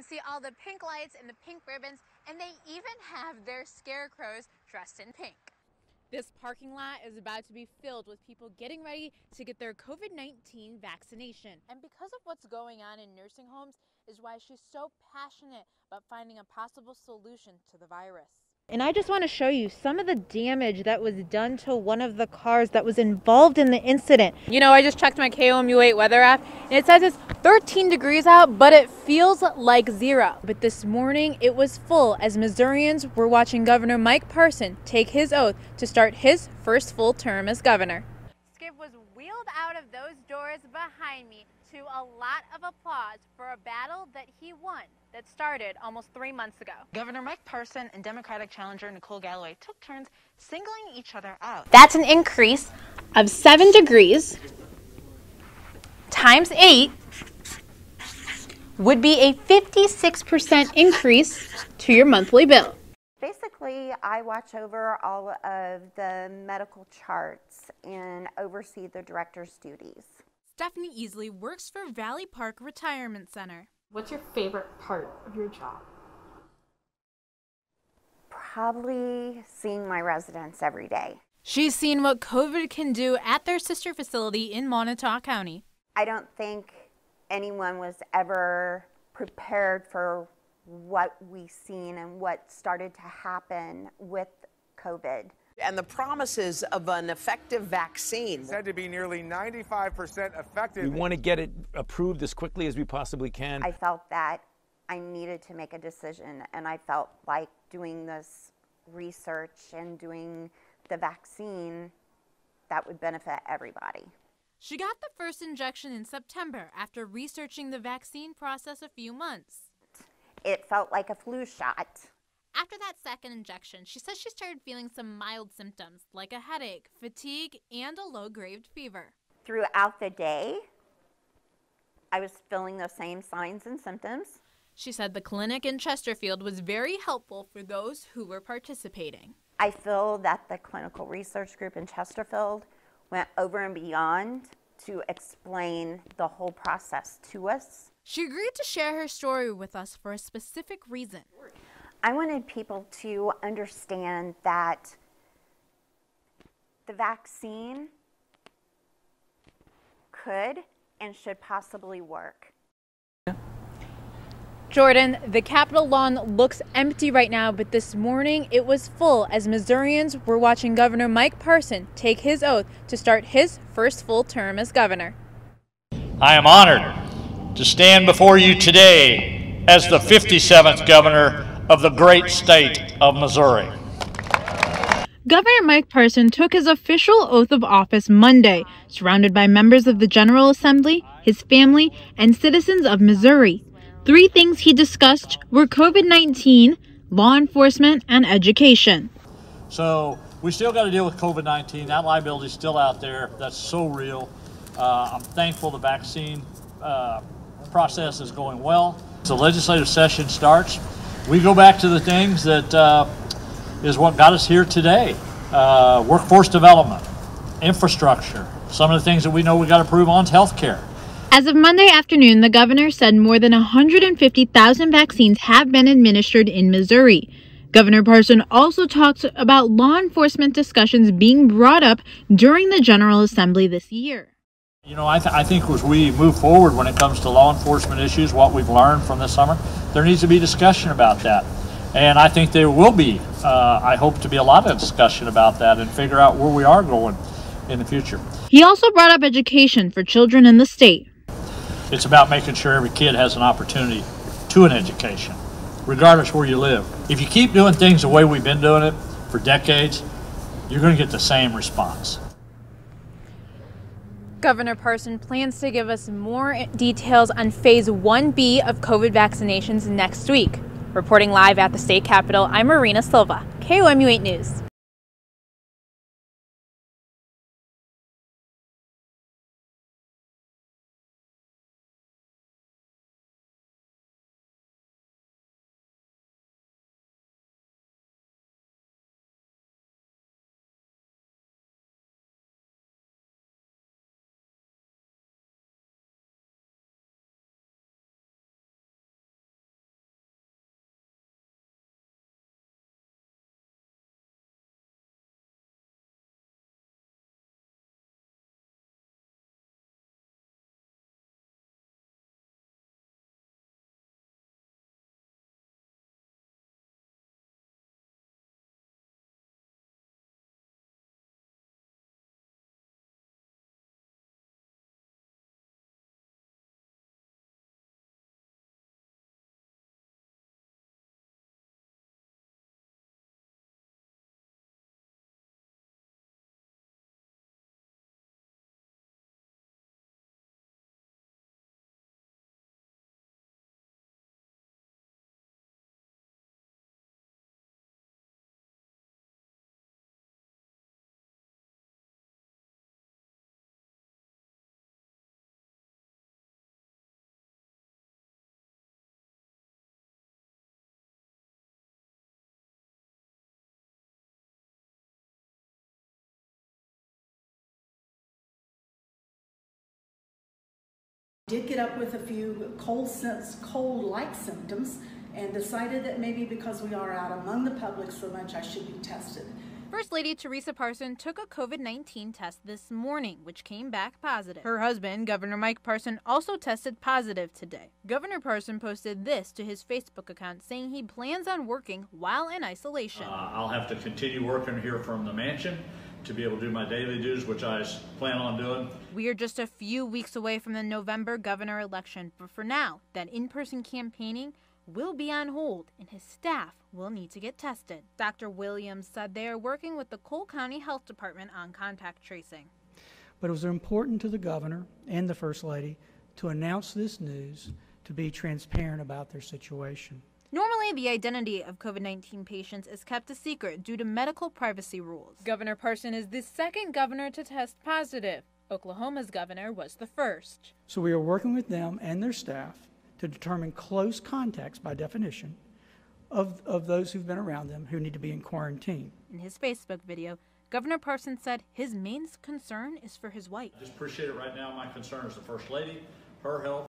can see all the pink lights and the pink ribbons, and they even have their scarecrows dressed in pink. This parking lot is about to be filled with people getting ready to get their COVID 19 vaccination. And because of what's going on in nursing homes, is why she's so passionate about finding a possible solution to the virus. And I just want to show you some of the damage that was done to one of the cars that was involved in the incident. You know, I just checked my KOMU8 weather app and it says it's 13 degrees out, but it feels like zero. But this morning it was full as Missourians were watching Governor Mike Parson take his oath to start his first full term as governor. Skip was wheeled out of those doors behind me to a lot of applause for a battle that he won that started almost three months ago. Governor Mike Parson and Democratic challenger Nicole Galloway took turns singling each other out. That's an increase of seven degrees times eight would be a 56% increase to your monthly bill. Basically, I watch over all of the medical charts and oversee the director's duties. Stephanie Easley works for Valley Park Retirement Center. What's your favorite part of your job? Probably seeing my residents every day. She's seen what COVID can do at their sister facility in Montauk County. I don't think anyone was ever prepared for what we've seen and what started to happen with COVID and the promises of an effective vaccine. Said to be nearly 95% effective. We want to get it approved as quickly as we possibly can. I felt that I needed to make a decision, and I felt like doing this research and doing the vaccine that would benefit everybody. She got the first injection in September after researching the vaccine process a few months. It felt like a flu shot. After that second injection, she says she started feeling some mild symptoms like a headache, fatigue, and a low grade fever. Throughout the day, I was feeling those same signs and symptoms. She said the clinic in Chesterfield was very helpful for those who were participating. I feel that the clinical research group in Chesterfield went over and beyond to explain the whole process to us. She agreed to share her story with us for a specific reason. I wanted people to understand that the vaccine could and should possibly work. Jordan, the Capitol lawn looks empty right now, but this morning it was full as Missourians were watching Governor Mike Parson take his oath to start his first full term as governor. I am honored to stand before you today as the 57th governor of the great state of Missouri. Governor Mike Parson took his official oath of office Monday, surrounded by members of the General Assembly, his family, and citizens of Missouri. Three things he discussed were COVID 19, law enforcement, and education. So, we still got to deal with COVID 19. That liability is still out there. That's so real. Uh, I'm thankful the vaccine uh, process is going well. The legislative session starts we go back to the things that uh, is what got us here today uh, workforce development, infrastructure, some of the things that we know we got to prove on is health care. As of Monday afternoon, the governor said more than 150,000 vaccines have been administered in Missouri. Governor Parson also talked about law enforcement discussions being brought up during the General Assembly this year. You know, I, th- I, think as we move forward when it comes to law enforcement issues, what we've learned from this summer, there needs to be discussion about that. And I think there will be, uh, I hope to be a lot of discussion about that and figure out where we are going in the future. He also brought up education for children in the state. It's about making sure every kid has an opportunity to an education, regardless where you live. If you keep doing things the way we've been doing it for decades, you're going to get the same response. Governor Parson plans to give us more details on Phase 1B of COVID vaccinations next week. Reporting live at the state capitol, I'm Marina Silva, KOMU 8 News. Did get up with a few cold sense, cold-like symptoms, and decided that maybe because we are out among the public so much, I should be tested. First Lady Teresa Parson took a COVID 19 test this morning, which came back positive. Her husband, Governor Mike Parson, also tested positive today. Governor Parson posted this to his Facebook account saying he plans on working while in isolation. Uh, I'll have to continue working here from the mansion to be able to do my daily duties, which I plan on doing. We are just a few weeks away from the November governor election, but for now, that in person campaigning will be on hold and his staff will need to get tested. Dr. Williams said they are working with the Cole County Health Department on contact tracing. But it was important to the governor and the first lady to announce this news, to be transparent about their situation. Normally, the identity of COVID 19 patients is kept a secret due to medical privacy rules. Governor Parson is the second governor to test positive. Oklahoma's governor was the first. So we are working with them and their staff to determine close contacts by definition of, of those who've been around them who need to be in quarantine. In his Facebook video, Governor Parson said his main concern is for his wife. Just appreciate it right now. My concern is the First Lady, her health,